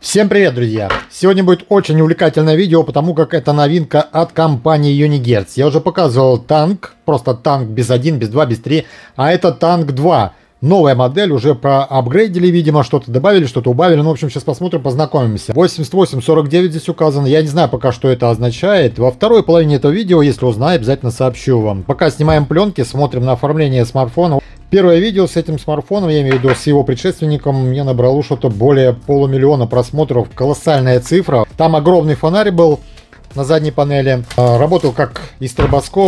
Всем привет, друзья! Сегодня будет очень увлекательное видео, потому как это новинка от компании Unigertz. Я уже показывал танк, просто танк без 1, без 2, без 3, а это танк 2. Новая модель, уже проапгрейдили, видимо, что-то добавили, что-то убавили. Ну, в общем, сейчас посмотрим, познакомимся. 8849 здесь указано. Я не знаю пока, что это означает. Во второй половине этого видео, если узнаю, обязательно сообщу вам. Пока снимаем пленки, смотрим на оформление смартфона. Первое видео с этим смартфоном, я имею в виду с его предшественником, мне набрало что-то более полумиллиона просмотров. Колоссальная цифра. Там огромный фонарь был на задней панели. А, работал как и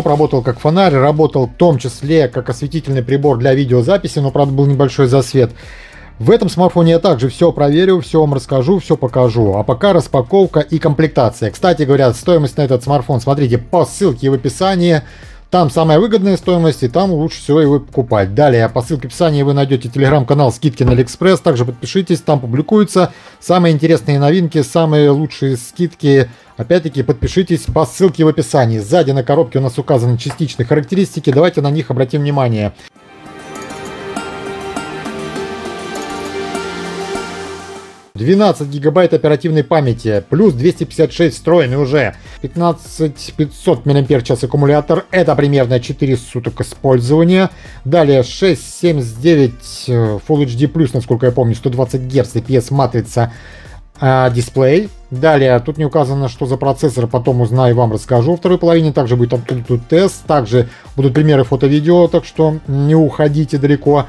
работал как фонарь, работал в том числе как осветительный прибор для видеозаписи, но правда был небольшой засвет. В этом смартфоне я также все проверю, все вам расскажу, все покажу. А пока распаковка и комплектация. Кстати говоря, стоимость на этот смартфон смотрите по ссылке в описании. Там самая выгодная стоимость, и там лучше всего его покупать. Далее, по ссылке в описании вы найдете телеграм-канал скидки на Алиэкспресс. Также подпишитесь, там публикуются самые интересные новинки, самые лучшие скидки. Опять-таки, подпишитесь по ссылке в описании. Сзади на коробке у нас указаны частичные характеристики. Давайте на них обратим внимание. 12 гигабайт оперативной памяти, плюс 256 встроенный уже, 15500 мАч аккумулятор, это примерно 4 суток использования. Далее 679 э, Full HD+, насколько я помню, 120 Гц, IPS матрица, э, дисплей. Далее, тут не указано, что за процессор, потом узнаю, вам расскажу. Во второй половине также будет тут тест, также будут примеры фото-видео, так что не уходите далеко.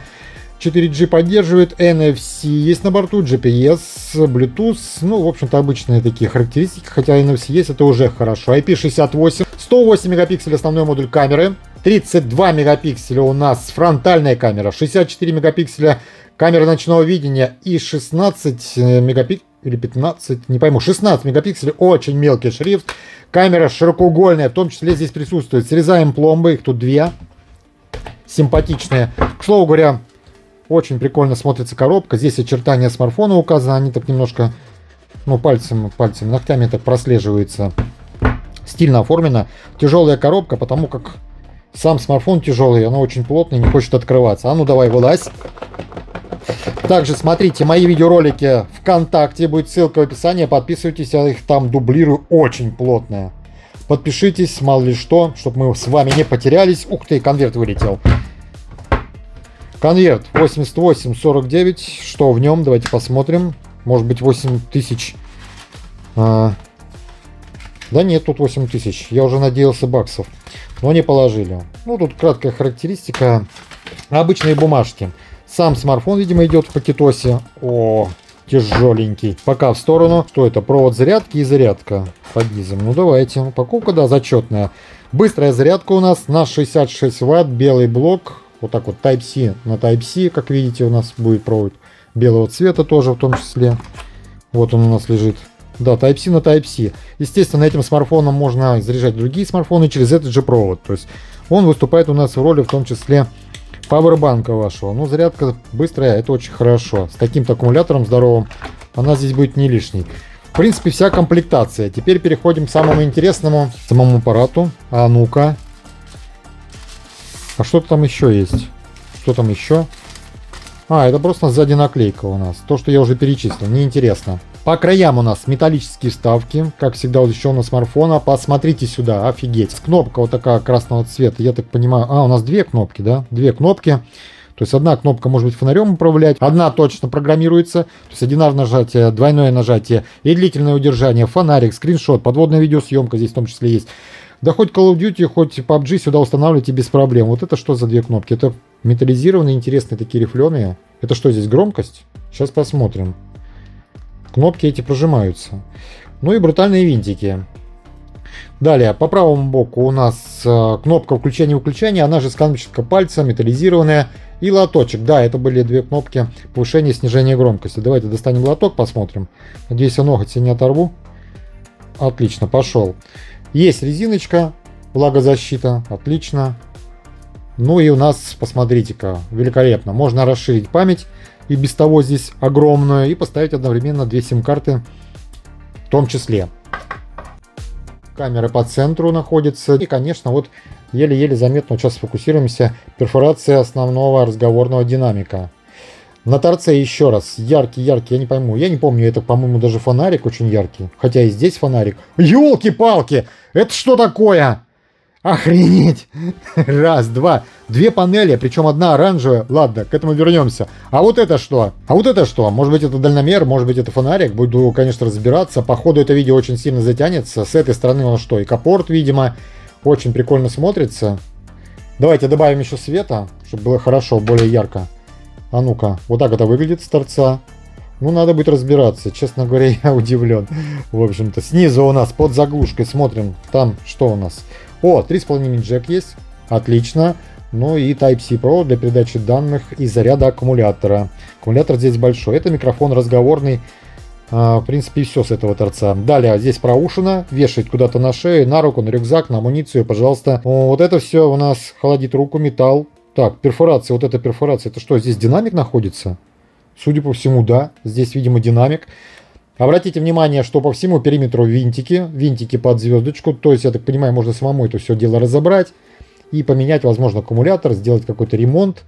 4G поддерживает, NFC есть на борту, GPS, Bluetooth, ну, в общем-то, обычные такие характеристики, хотя NFC есть, это уже хорошо. IP68, 108 мегапикселей основной модуль камеры, 32 мегапикселя у нас фронтальная камера, 64 мегапикселя камера ночного видения и 16 мегапикселей или 15, не пойму, 16 мегапикселей, очень мелкий шрифт, камера широкоугольная, в том числе здесь присутствует. Срезаем пломбы, их тут две, симпатичные. К слову говоря, очень прикольно смотрится коробка. Здесь очертания смартфона указаны. Они так немножко, ну, пальцем, пальцем, ногтями так прослеживаются. Стильно оформлено. Тяжелая коробка, потому как сам смартфон тяжелый. Она очень плотная, не хочет открываться. А ну, давай, вылазь. Также смотрите мои видеоролики ВКонтакте. Будет ссылка в описании. Подписывайтесь, я их там дублирую очень плотно. Подпишитесь, мало ли что, чтобы мы с вами не потерялись. Ух ты, конверт вылетел. Конверт 8849. Что в нем? Давайте посмотрим. Может быть 8000. А... Да нет, тут 8000. Я уже надеялся баксов. Но не положили. Ну, тут краткая характеристика. Обычные бумажки. Сам смартфон, видимо, идет в пакетосе. О, тяжеленький. Пока в сторону. Что это? Провод зарядки и зарядка под низом. Ну, давайте. Упаковка, да, зачетная. Быстрая зарядка у нас на 66 ватт. Белый блок. Вот так вот Type-C на Type-C, как видите, у нас будет провод белого цвета тоже в том числе. Вот он у нас лежит. Да, Type-C на Type-C. Естественно, этим смартфоном можно заряжать другие смартфоны через этот же провод. То есть он выступает у нас в роли в том числе пауэрбанка вашего. Ну, зарядка быстрая, это очень хорошо. С таким-то аккумулятором здоровым она здесь будет не лишней. В принципе, вся комплектация. Теперь переходим к самому интересному, самому аппарату. А ну-ка, а что там еще есть? Что там еще? А, это просто сзади наклейка у нас. То, что я уже перечислил, неинтересно. По краям у нас металлические вставки, как всегда еще на смартфона. Посмотрите сюда, офигеть. Кнопка вот такая красного цвета, я так понимаю. А, у нас две кнопки, да? Две кнопки. То есть одна кнопка может быть фонарем управлять, одна точно программируется, то есть одинарное нажатие, двойное нажатие и длительное удержание, фонарик, скриншот, подводная видеосъемка здесь в том числе есть. Да хоть Call of Duty, хоть PUBG сюда устанавливайте без проблем. Вот это что за две кнопки? Это металлизированные, интересные такие рифленые. Это что здесь, громкость? Сейчас посмотрим. Кнопки эти прожимаются. Ну и брутальные винтики. Далее, по правому боку у нас э, кнопка включения-выключения, она же с кнопочка пальца, металлизированная, и лоточек. Да, это были две кнопки повышения и снижения громкости. Давайте достанем лоток, посмотрим. Надеюсь, я ноготь себе не оторву. Отлично, пошел. Есть резиночка, влагозащита, отлично. Ну и у нас, посмотрите-ка, великолепно. Можно расширить память, и без того здесь огромную, и поставить одновременно две сим-карты в том числе. Камера по центру находится. И, конечно, вот еле-еле заметно, сейчас сфокусируемся, перфорация основного разговорного динамика. На торце еще раз. Яркий, яркий, я не пойму. Я не помню, это, по-моему, даже фонарик очень яркий. Хотя и здесь фонарик. Елки-палки! Это что такое? Охренеть! Раз, два. Две панели, причем одна оранжевая. Ладно, к этому вернемся. А вот это что? А вот это что? Может быть это дальномер, может быть это фонарик. Буду, конечно, разбираться. Походу это видео очень сильно затянется. С этой стороны он что? И капорт, видимо. Очень прикольно смотрится. Давайте добавим еще света, чтобы было хорошо, более ярко. А ну-ка, вот так это выглядит с торца. Ну, надо будет разбираться. Честно говоря, я удивлен. В общем-то, снизу у нас под заглушкой смотрим. Там что у нас? О, 3,5 мини джек есть. Отлично. Ну и Type-C Pro для передачи данных и заряда аккумулятора. Аккумулятор здесь большой. Это микрофон разговорный. А, в принципе, все с этого торца. Далее, здесь проушина. Вешать куда-то на шею, на руку, на рюкзак, на амуницию, пожалуйста. Вот это все у нас холодит руку, металл. Так, перфорация, вот эта перфорация, это что, здесь динамик находится? Судя по всему, да, здесь, видимо, динамик. Обратите внимание, что по всему периметру винтики, винтики под звездочку, то есть, я так понимаю, можно самому это все дело разобрать и поменять, возможно, аккумулятор, сделать какой-то ремонт.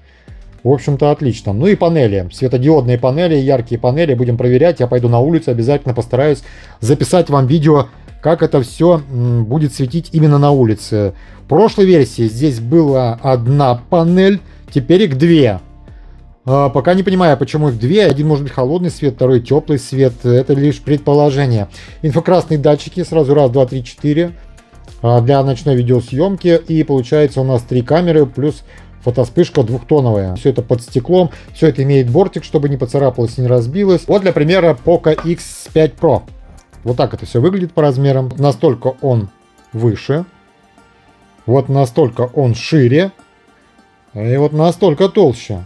В общем-то, отлично. Ну и панели, светодиодные панели, яркие панели, будем проверять. Я пойду на улицу, обязательно постараюсь записать вам видео, как это все будет светить именно на улице. В прошлой версии здесь была одна панель, теперь их две. А, пока не понимаю, почему их две. Один может быть холодный свет, второй теплый свет. Это лишь предположение. Инфракрасные датчики. Сразу раз, два, три, четыре. А, для ночной видеосъемки. И получается у нас три камеры плюс фотоспышка двухтоновая. Все это под стеклом. Все это имеет бортик, чтобы не поцарапалось и не разбилось. Вот для примера Poco X5 Pro. Вот так это все выглядит по размерам. Настолько он выше. Вот настолько он шире. И вот настолько толще.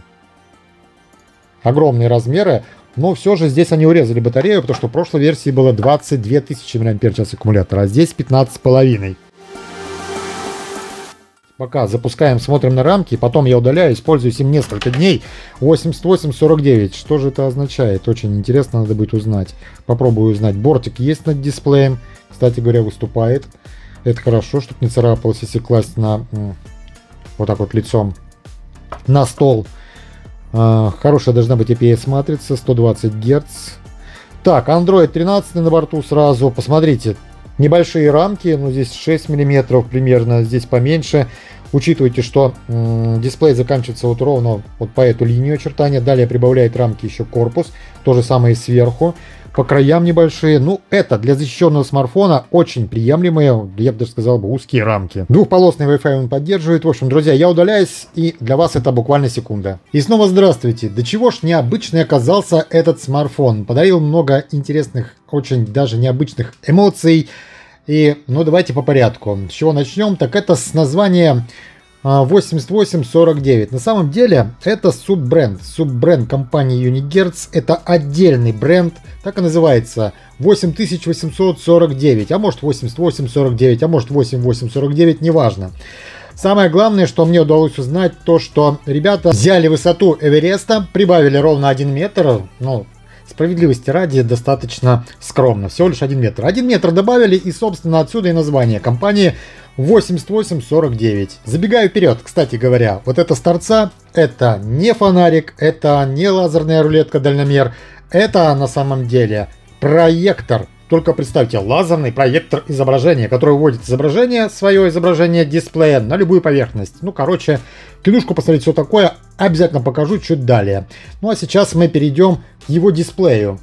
Огромные размеры. Но все же здесь они урезали батарею, потому что в прошлой версии было 22 тысячи мАч аккумулятора, а здесь 15,5. Пока запускаем, смотрим на рамки, потом я удаляю, используюсь им несколько дней. 8849. Что же это означает? Очень интересно, надо будет узнать. Попробую узнать. Бортик есть над дисплеем. Кстати говоря, выступает. Это хорошо, чтобы не царапалось, если класть на вот так вот лицом на стол. А, хорошая должна быть IPS матрица, 120 Гц. Так, Android 13 на борту сразу. Посмотрите, небольшие рамки, ну здесь 6 миллиметров примерно, здесь поменьше. Учитывайте, что дисплей заканчивается вот ровно вот по эту линию очертания. Далее прибавляет рамки еще корпус. То же самое и сверху по краям небольшие. Ну, это для защищенного смартфона очень приемлемые, я бы даже сказал бы, узкие рамки. Двухполосный Wi-Fi он поддерживает. В общем, друзья, я удаляюсь, и для вас это буквально секунда. И снова здравствуйте. До чего ж необычный оказался этот смартфон. Подарил много интересных, очень даже необычных эмоций. И, ну, давайте по порядку. С чего начнем? Так это с названия 8849. На самом деле это суббренд. Суббренд компании Unigertz. Это отдельный бренд. Так и называется. 8849. А может 8849, а может 8849, неважно. Самое главное, что мне удалось узнать, то что ребята взяли высоту Эвереста, прибавили ровно 1 метр. Ну, справедливости ради достаточно скромно. Всего лишь 1 метр. 1 метр добавили и, собственно, отсюда и название компании 8849. Забегаю вперед, кстати говоря, вот это с торца, это не фонарик, это не лазерная рулетка дальномер, это на самом деле проектор. Только представьте, лазерный проектор изображения, который вводит изображение, свое изображение дисплея на любую поверхность. Ну, короче, кинушку посмотреть все такое, обязательно покажу чуть далее. Ну, а сейчас мы перейдем к его дисплею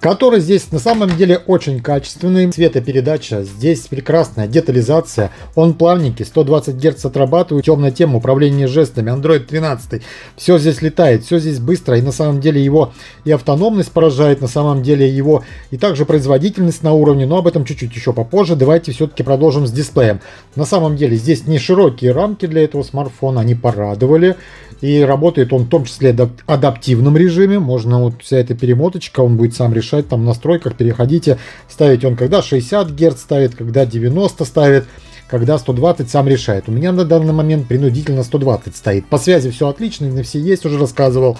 который здесь на самом деле очень качественный. Цветопередача, здесь прекрасная детализация, он плавненький, 120 Гц отрабатывает, темная тема, управление жестами, Android 13, все здесь летает, все здесь быстро, и на самом деле его и автономность поражает, на самом деле его и также производительность на уровне, но об этом чуть-чуть еще попозже, давайте все-таки продолжим с дисплеем. На самом деле здесь не широкие рамки для этого смартфона, они порадовали, и работает он в том числе в адаптивном режиме. Можно вот вся эта перемоточка, он будет сам решать там в настройках, переходите, ставить он когда 60 Гц ставит, когда 90 ставит когда 120 сам решает. У меня на данный момент принудительно 120 стоит. По связи все отлично, на все есть, уже рассказывал.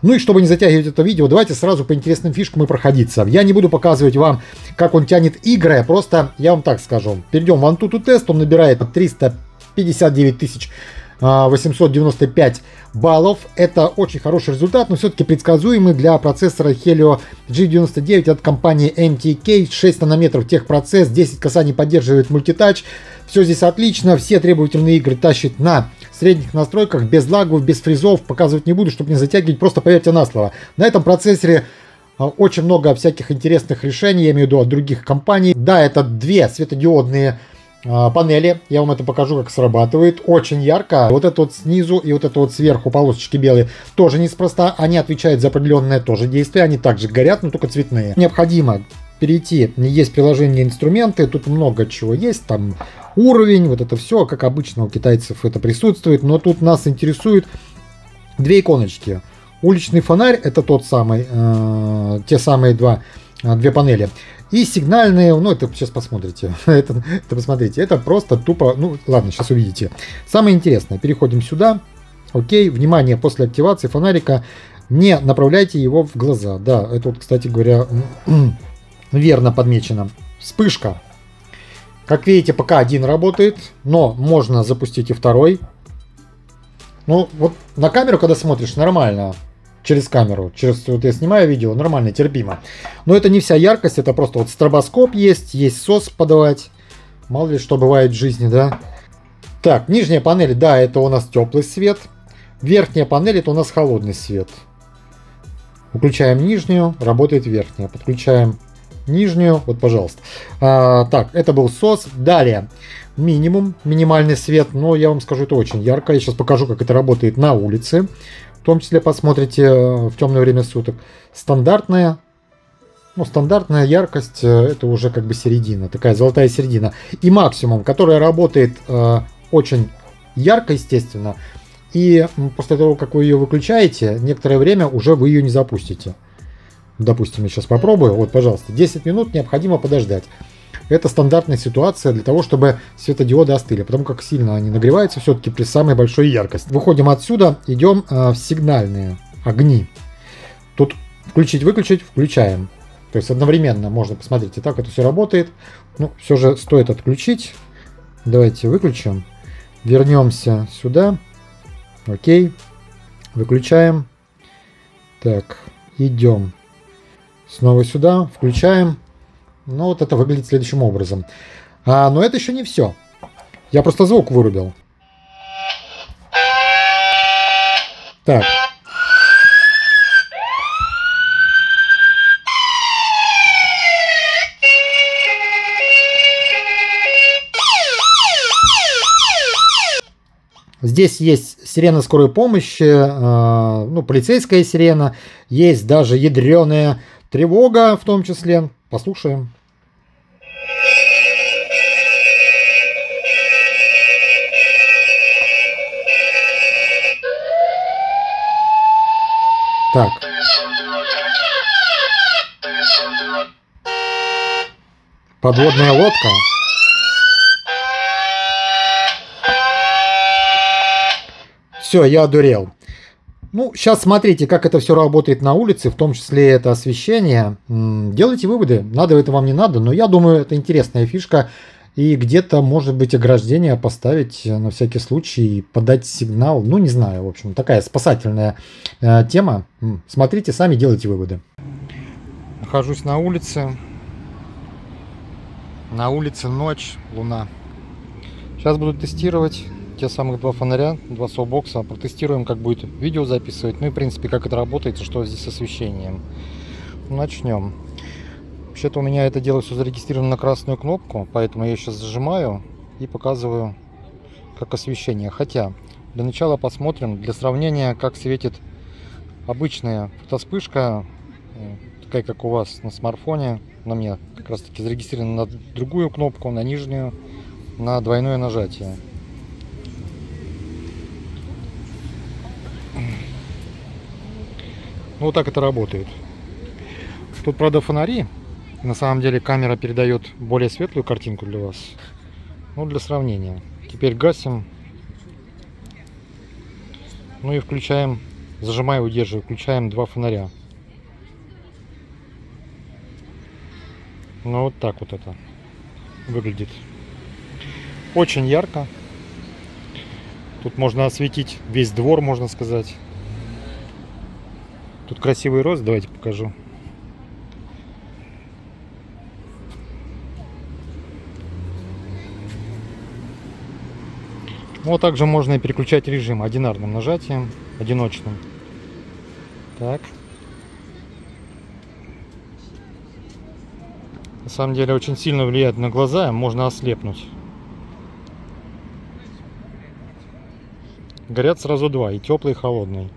Ну и чтобы не затягивать это видео, давайте сразу по интересным фишкам и проходиться. Я не буду показывать вам, как он тянет игры, просто я вам так скажу. Перейдем в Antutu тест, он набирает 359 тысяч 895 баллов. Это очень хороший результат, но все-таки предсказуемый для процессора Helio G99 от компании MTK. 6 нанометров техпроцесс, 10 касаний поддерживает мультитач. Все здесь отлично, все требовательные игры тащит на средних настройках, без лагов, без фризов. Показывать не буду, чтобы не затягивать, просто поверьте на слово. На этом процессоре а, очень много всяких интересных решений, я имею в виду от других компаний. Да, это две светодиодные а, панели. Я вам это покажу, как срабатывает. Очень ярко. Вот это вот снизу и вот это вот сверху полосочки белые тоже неспроста. Они отвечают за определенное тоже действие. Они также горят, но только цветные. Необходимо перейти. Есть приложение инструменты. Тут много чего есть. Там уровень, вот это все. Как обычно у китайцев это присутствует. Но тут нас интересует две иконочки. Уличный фонарь это тот самый, э, те самые два, э, две панели. И сигнальные, ну это сейчас посмотрите, это, это посмотрите, это просто тупо, ну ладно, сейчас увидите. Самое интересное, переходим сюда, окей, внимание, после активации фонарика не направляйте его в глаза. Да, это вот, кстати говоря, верно подмечено. Вспышка. Как видите, пока один работает, но можно запустить и второй. Ну, вот на камеру, когда смотришь, нормально через камеру. Через вот я снимаю видео, нормально, терпимо. Но это не вся яркость, это просто вот стробоскоп есть, есть сос подавать. Мало ли что бывает в жизни, да. Так, нижняя панель, да, это у нас теплый свет. Верхняя панель, это у нас холодный свет. Выключаем нижнюю, работает верхняя. Подключаем нижнюю, вот, пожалуйста. А, так, это был сос. Далее, минимум, минимальный свет, но я вам скажу, это очень ярко. Я сейчас покажу, как это работает на улице в том числе посмотрите э, в темное время суток. Стандартная, ну, стандартная яркость, э, это уже как бы середина, такая золотая середина. И максимум, которая работает э, очень ярко, естественно, и после того, как вы ее выключаете, некоторое время уже вы ее не запустите. Допустим, я сейчас попробую. Вот, пожалуйста, 10 минут необходимо подождать. Это стандартная ситуация для того, чтобы светодиоды остыли, потому как сильно они нагреваются все-таки при самой большой яркости. Выходим отсюда, идем э, в сигнальные огни. Тут включить-выключить, включаем. То есть одновременно можно посмотреть, и так это все работает. Ну, все же стоит отключить. Давайте выключим. Вернемся сюда. Окей. Выключаем. Так, идем снова сюда, включаем. Ну, вот это выглядит следующим образом. А, но это еще не все. Я просто звук вырубил. Так. Здесь есть сирена скорой помощи, э, ну, полицейская сирена, есть даже ядреная тревога в том числе. Послушаем. Так. Подводная лодка. Все, я одурел. Ну, сейчас смотрите, как это все работает на улице, в том числе это освещение. Делайте выводы, надо это вам не надо, но я думаю, это интересная фишка. И где-то, может быть, ограждение поставить на всякий случай, подать сигнал. Ну, не знаю, в общем, такая спасательная э, тема. Смотрите сами, делайте выводы. Нахожусь на улице. На улице ночь, луна. Сейчас буду тестировать те самых два фонаря, два соубокса. Протестируем, как будет видео записывать. Ну и, в принципе, как это работает, что здесь с освещением. Начнем. Вообще-то у меня это дело все зарегистрировано на красную кнопку, поэтому я сейчас зажимаю и показываю, как освещение. Хотя, для начала посмотрим, для сравнения, как светит обычная фотоспышка, э, такая, как у вас на смартфоне. На мне как раз таки зарегистрирована на другую кнопку, на нижнюю, на двойное нажатие. Ну, вот так это работает. Тут, правда, фонари. На самом деле камера передает более светлую картинку для вас. Ну, для сравнения. Теперь гасим. Ну и включаем, зажимаю, удерживаю, включаем два фонаря. Ну, вот так вот это выглядит. Очень ярко. Тут можно осветить весь двор, можно сказать. Тут красивый рост, давайте покажу. Вот также можно и переключать режим одинарным нажатием, одиночным. Так. На самом деле очень сильно влияет на глаза, можно ослепнуть. Горят сразу два, и теплый, и холодный.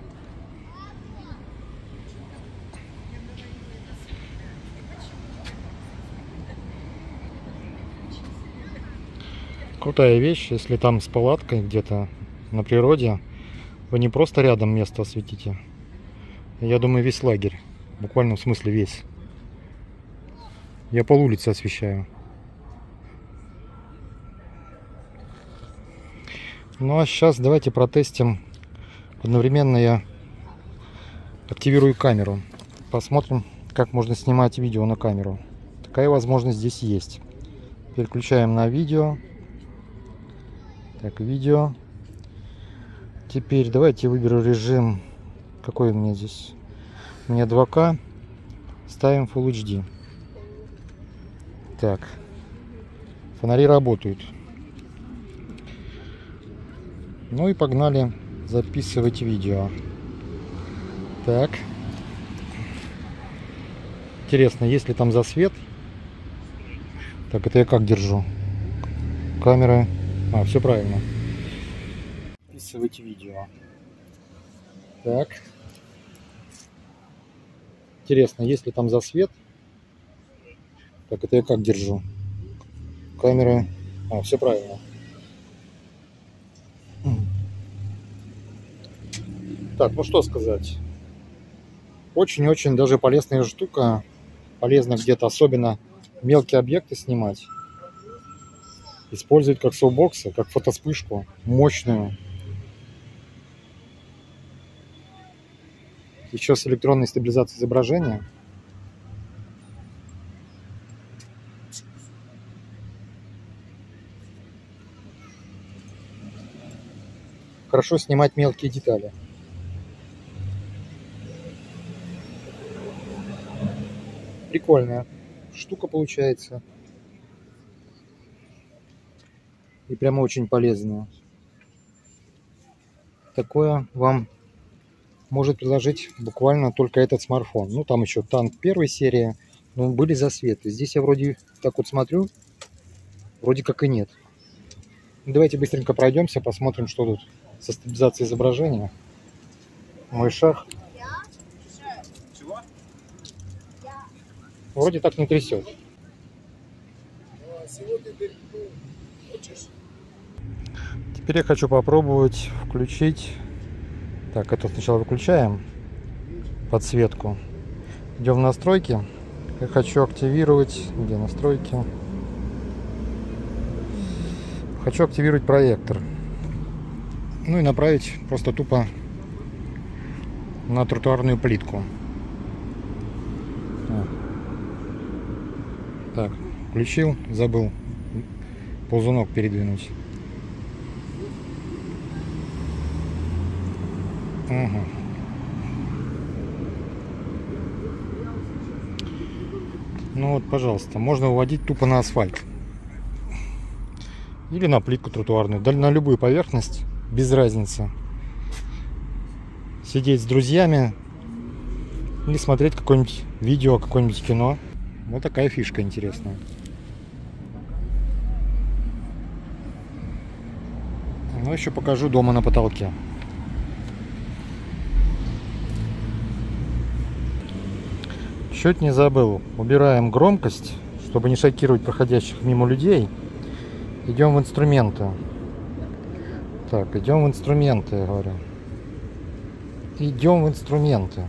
Крутая вещь, если там с палаткой где-то на природе, вы не просто рядом место осветите. Я думаю, весь лагерь. Буквально в смысле весь. Я пол улицы освещаю. Ну а сейчас давайте протестим. Одновременно я активирую камеру. Посмотрим, как можно снимать видео на камеру. Такая возможность здесь есть. Переключаем на видео. Так, видео. Теперь давайте выберу режим. Какой у меня здесь? У меня 2К. Ставим Full HD. Так. Фонари работают. Ну и погнали записывать видео. Так. Интересно, есть ли там засвет? Так, это я как держу? Камера. А, все правильно. Записывать видео. Так. Интересно, есть ли там засвет? Так, это я как держу? Камера. А, все правильно. Так, ну что сказать. Очень-очень даже полезная штука. Полезно где-то особенно мелкие объекты снимать. Использовать как соубоксы, как фотоспышку. Мощную. Еще с электронной стабилизацией изображения. Хорошо снимать мелкие детали. Прикольная штука получается. И прямо очень полезная. Такое вам может предложить буквально только этот смартфон. Ну, там еще танк первой серии, но были засветы. Здесь я вроде так вот смотрю, вроде как и нет. Давайте быстренько пройдемся, посмотрим, что тут со стабилизацией изображения. Мой шаг. Вроде так не трясет. Теперь я хочу попробовать включить. Так, это сначала выключаем подсветку. Идем в настройки. Я хочу активировать. Где настройки? Хочу активировать проектор. Ну и направить просто тупо на тротуарную плитку. Так, включил, забыл ползунок передвинуть. Угу. Ну вот, пожалуйста, можно выводить тупо на асфальт. Или на плитку тротуарную, да на любую поверхность, без разницы. Сидеть с друзьями или смотреть какое-нибудь видео, какое-нибудь кино. Вот такая фишка интересная. Ну, еще покажу дома на потолке. Чуть не забыл. Убираем громкость, чтобы не шокировать проходящих мимо людей. Идем в инструменты. Так, идем в инструменты, я говорю. Идем в инструменты.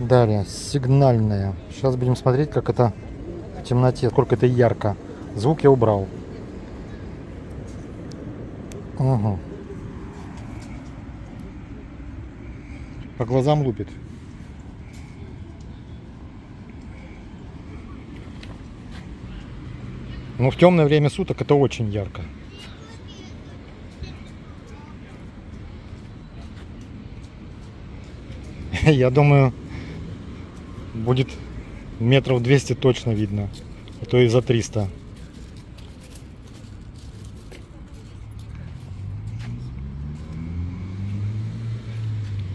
Далее, сигнальная. Сейчас будем смотреть, как это в темноте, сколько это ярко. Звук я убрал. Ага. По глазам лупит. Но в темное время суток это очень ярко. Я думаю, будет метров 200 точно видно, а то и за 300.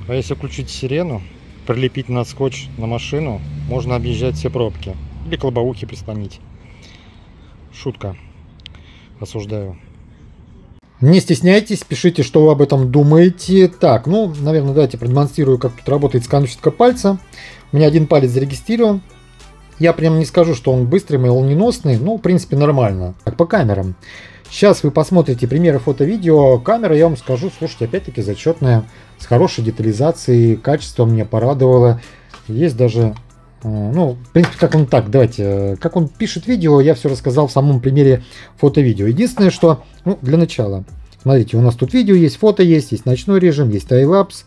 А если включить сирену, прилепить на скотч на машину, можно объезжать все пробки. Или к лобовухе прислонить. Шутка. Осуждаю. Не стесняйтесь, пишите, что вы об этом думаете. Так, ну, наверное, давайте продемонстрирую, как тут работает сканщика пальца. У меня один палец зарегистрирован. Я прям не скажу, что он быстрый, молниеносный, но, в принципе, нормально. Так, по камерам. Сейчас вы посмотрите примеры фото-видео. Камера, я вам скажу, слушайте, опять-таки зачетная, с хорошей детализацией, качество мне порадовало. Есть даже, э, ну, в принципе, как он так, давайте, э, как он пишет видео, я все рассказал в самом примере фото-видео. Единственное, что, ну, для начала, смотрите, у нас тут видео есть, фото есть, есть ночной режим, есть тайлапс.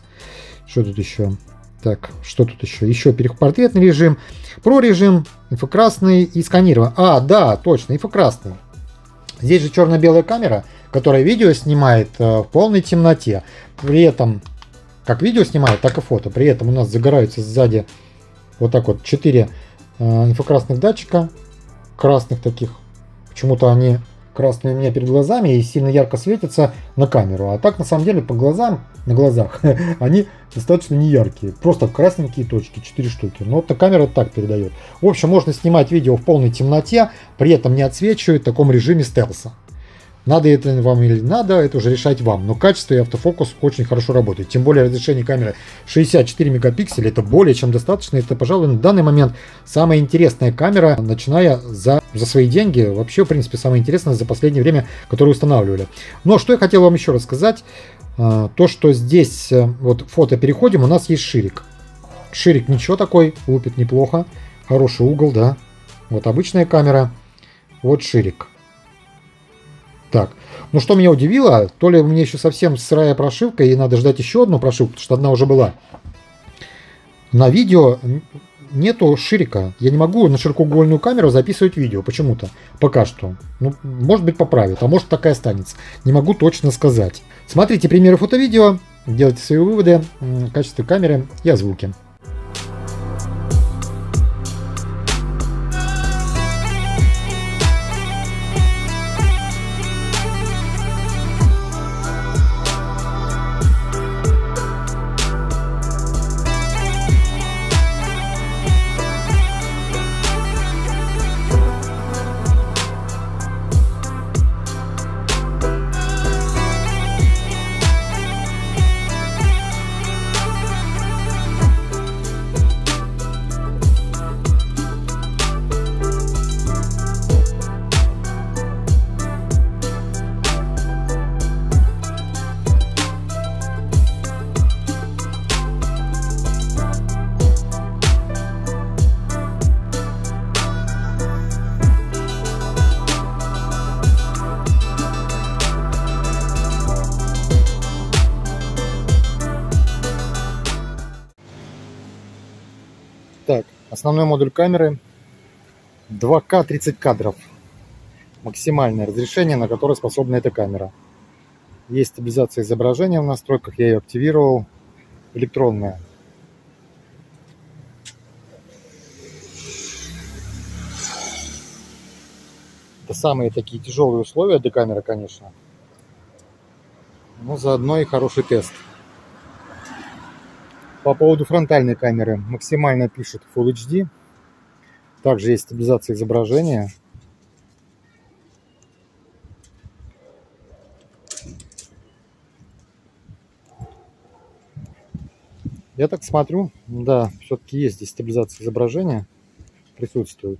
Что тут еще? Так, что тут еще? Еще портретный режим, про режим, инфракрасный и сканирование. А, да, точно, инфракрасный. Здесь же черно-белая камера, которая видео снимает э, в полной темноте. При этом, как видео снимает, так и фото. При этом у нас загораются сзади вот так вот 4 э, инфракрасных датчика, красных таких. Почему-то они красные у меня перед глазами и сильно ярко светятся на камеру. А так на самом деле по глазам, на глазах, они достаточно не яркие. Просто красненькие точки, 4 штуки. Но вот камера так передает. В общем, можно снимать видео в полной темноте, при этом не отсвечивая в таком режиме стелса. Надо это вам или надо, это уже решать вам. Но качество и автофокус очень хорошо работает. Тем более разрешение камеры 64 мегапикселя, это более чем достаточно. Это, пожалуй, на данный момент самая интересная камера, начиная за, за свои деньги. Вообще, в принципе, самая интересная за последнее время, которую устанавливали. Но что я хотел вам еще рассказать. А, то, что здесь, э, вот фото переходим, у нас есть ширик. Ширик ничего такой, лупит неплохо. Хороший угол, да. Вот обычная камера. Вот ширик. Так, ну что меня удивило, то ли мне еще совсем сырая прошивка, и надо ждать еще одну прошивку, потому что одна уже была. На видео нету ширика. Я не могу на широкоугольную камеру записывать видео почему-то. Пока что. Ну, может быть поправят, а может так и останется. Не могу точно сказать. Смотрите примеры фото-видео, делайте свои выводы, качество камеры и о звуке. Основной модуль камеры 2К 30 кадров. Максимальное разрешение, на которое способна эта камера. Есть стабилизация изображения в настройках, я ее активировал. Электронная. Это самые такие тяжелые условия для камеры, конечно. Но заодно и хороший тест. По поводу фронтальной камеры максимально пишет Full HD. Также есть стабилизация изображения. Я так смотрю, да, все-таки есть здесь стабилизация изображения, присутствует.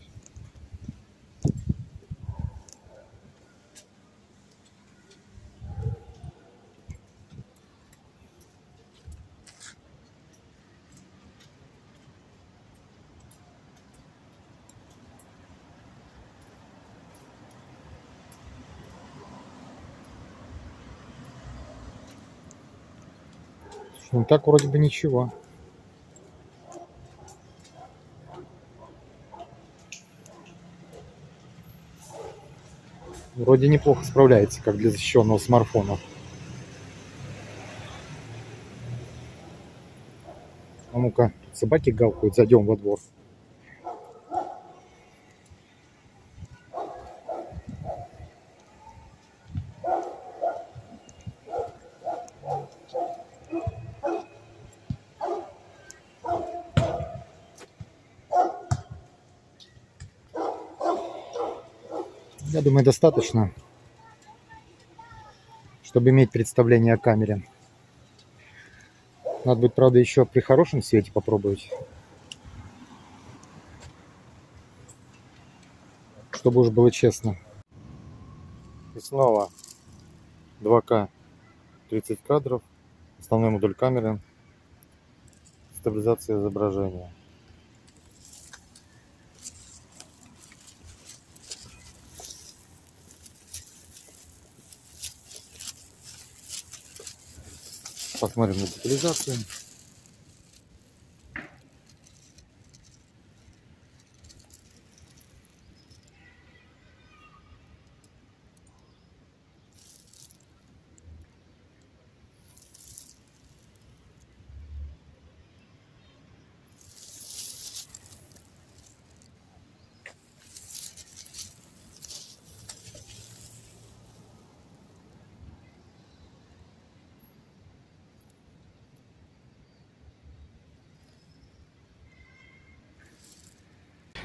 Ну так вроде бы ничего. Вроде неплохо справляется, как для защищенного смартфона. ну-ка, собаки гавкают, зайдем во двор. Я думаю, достаточно, чтобы иметь представление о камере. Надо будет, правда, еще при хорошем свете попробовать. Чтобы уж было честно. И снова 2К 30 кадров. Основной модуль камеры. Стабилизация изображения. Посмотрим на детализацию.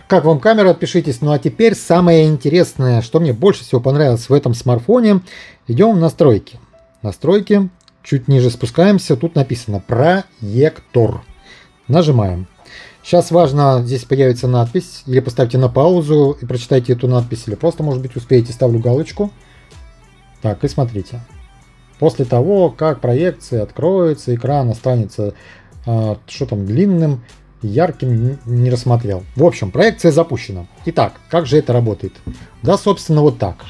Как вам камера, отпишитесь. Ну а теперь самое интересное, что мне больше всего понравилось в этом смартфоне. Идем в настройки. Настройки. Чуть ниже спускаемся. Тут написано проектор. Нажимаем. Сейчас важно, здесь появится надпись. Или поставьте на паузу и прочитайте эту надпись. Или просто, может быть, успеете. Ставлю галочку. Так, и смотрите. После того, как проекция откроется, экран останется, э, что там, длинным, ярким не рассмотрел. В общем, проекция запущена. Итак, как же это работает? Да, собственно, вот так.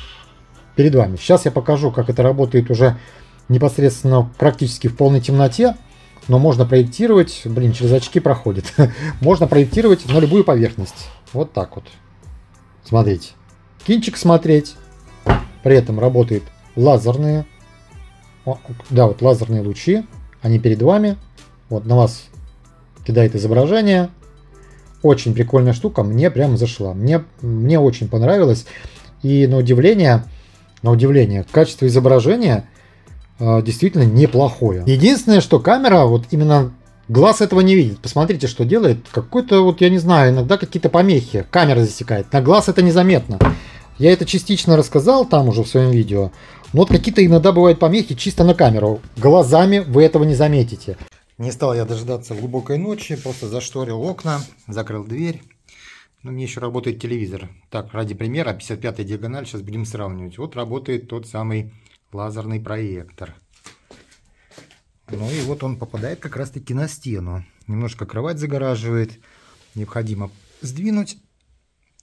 Перед вами. Сейчас я покажу, как это работает уже непосредственно практически в полной темноте. Но можно проектировать, блин, через очки проходит. можно проектировать на любую поверхность. Вот так вот. Смотрите. Кинчик смотреть. При этом работает лазерные. Да, вот лазерные лучи. Они перед вами. Вот на вас кидает изображение. Очень прикольная штука, мне прям зашла. Мне, мне очень понравилось. И на удивление, на удивление, качество изображения э, действительно неплохое. Единственное, что камера, вот именно глаз этого не видит. Посмотрите, что делает. Какой-то, вот я не знаю, иногда какие-то помехи. Камера засекает. На глаз это незаметно. Я это частично рассказал там уже в своем видео. Но вот какие-то иногда бывают помехи чисто на камеру. Глазами вы этого не заметите. Не стал я дожидаться глубокой ночи, просто зашторил окна, закрыл дверь. Но мне еще работает телевизор. Так, ради примера, 55 диагональ, сейчас будем сравнивать. Вот работает тот самый лазерный проектор. Ну и вот он попадает как раз таки на стену. Немножко кровать загораживает. Необходимо сдвинуть.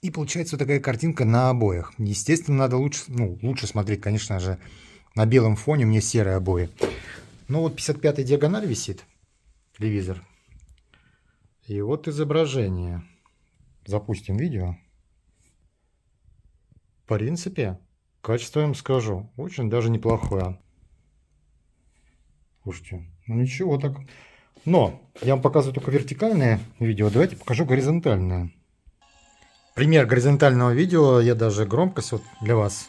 И получается вот такая картинка на обоях. Естественно, надо лучше, ну, лучше смотреть, конечно же, на белом фоне. У меня серые обои. Ну вот 55 диагональ висит телевизор. И вот изображение. Запустим видео. В принципе, качество, я вам скажу, очень даже неплохое. Слушайте, ну ничего так. Но я вам показываю только вертикальное видео. Давайте покажу горизонтальное. Пример горизонтального видео. Я даже громкость вот для вас.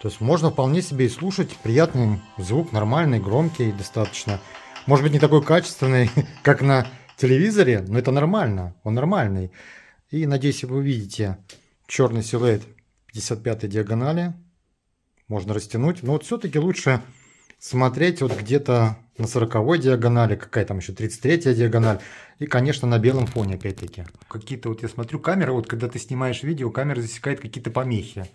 То есть можно вполне себе и слушать. Приятный звук, нормальный, громкий достаточно. Может быть, не такой качественный, как на телевизоре, но это нормально, он нормальный. И надеюсь, вы увидите черный силуэт 55 диагонали. Можно растянуть. Но вот все-таки лучше смотреть вот где-то на 40 диагонали, какая там еще 33 диагональ. И, конечно, на белом фоне, опять-таки. Какие-то вот я смотрю камеры, вот когда ты снимаешь видео, камера засекает какие-то помехи,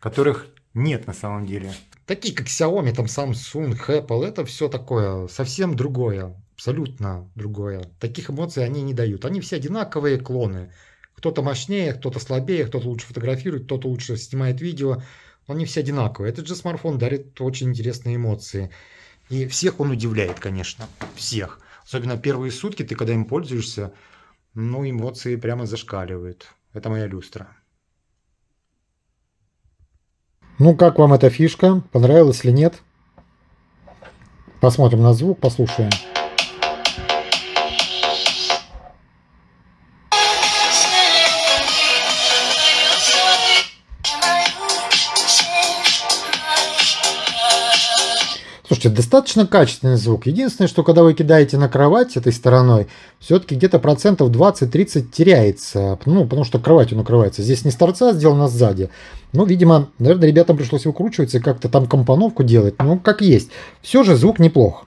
которых нет на самом деле. Такие как Xiaomi, там Samsung, Apple, это все такое совсем другое, абсолютно другое. Таких эмоций они не дают. Они все одинаковые клоны. Кто-то мощнее, кто-то слабее, кто-то лучше фотографирует, кто-то лучше снимает видео. Они все одинаковые. Этот же смартфон дарит очень интересные эмоции. И всех он удивляет, конечно. Всех. Особенно первые сутки, ты когда им пользуешься, ну, эмоции прямо зашкаливают. Это моя люстра. Ну, как вам эта фишка? Понравилась или нет? Посмотрим на звук, послушаем. Слушайте, достаточно качественный звук. Единственное, что когда вы кидаете на кровать этой стороной, все-таки где-то процентов 20-30 теряется. Ну, потому что кроватью накрывается. Здесь не с торца сделано, а сзади. Ну, видимо, наверное, ребятам пришлось выкручиваться и как-то там компоновку делать. Ну, как есть. Все же звук неплох.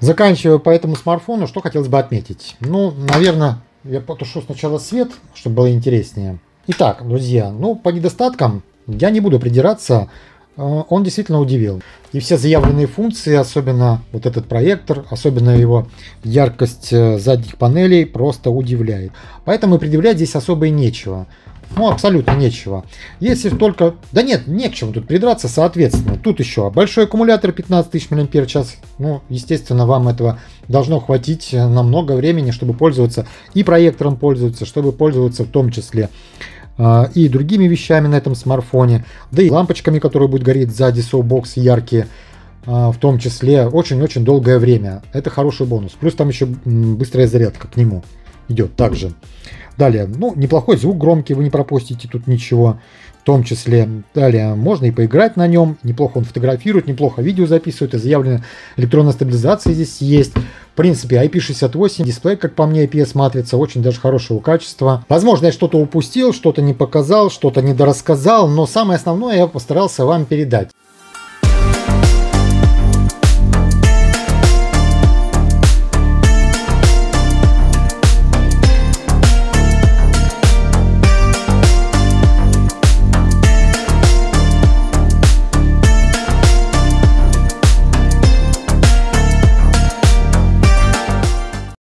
Заканчивая по этому смартфону, что хотелось бы отметить? Ну, наверное, я потушу сначала свет, чтобы было интереснее. Итак, друзья, ну, по недостаткам я не буду придираться, э, он действительно удивил. И все заявленные функции, особенно вот этот проектор, особенно его яркость э, задних панелей, просто удивляет. Поэтому и предъявлять здесь особо и нечего. Ну, абсолютно нечего. Если только... Да нет, не к чему тут придраться, соответственно. Тут еще большой аккумулятор 15 тысяч мАч. Ну, естественно, вам этого должно хватить на много времени, чтобы пользоваться и проектором пользоваться, чтобы пользоваться в том числе э, и другими вещами на этом смартфоне, да и лампочками, которые будут гореть сзади Soulbox яркие, э, в том числе очень-очень долгое время. Это хороший бонус. Плюс там еще быстрая зарядка к нему идет также. Далее, ну, неплохой звук громкий, вы не пропустите тут ничего. В том числе, далее, можно и поиграть на нем. Неплохо он фотографирует, неплохо видео записывает. И заявленная электронная стабилизация здесь есть. В принципе, IP68 дисплей, как по мне, IPS-матрица очень даже хорошего качества. Возможно, я что-то упустил, что-то не показал, что-то недорассказал, но самое основное я постарался вам передать.